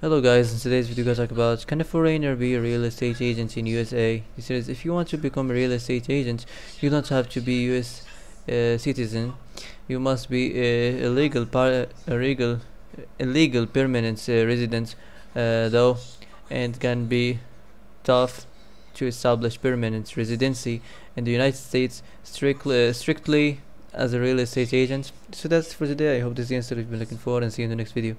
Hello guys, in today's video I talk about can a foreigner be a real estate agent in USA? He says if you want to become a real estate agent, you don't have to be US uh, citizen. You must be a, legal par a legal a permanent uh, resident uh, though and can be tough to establish permanent residency in the United States strictly uh, strictly as a real estate agent. So that's for today. I hope this is the answer you've been looking for and see you in the next video.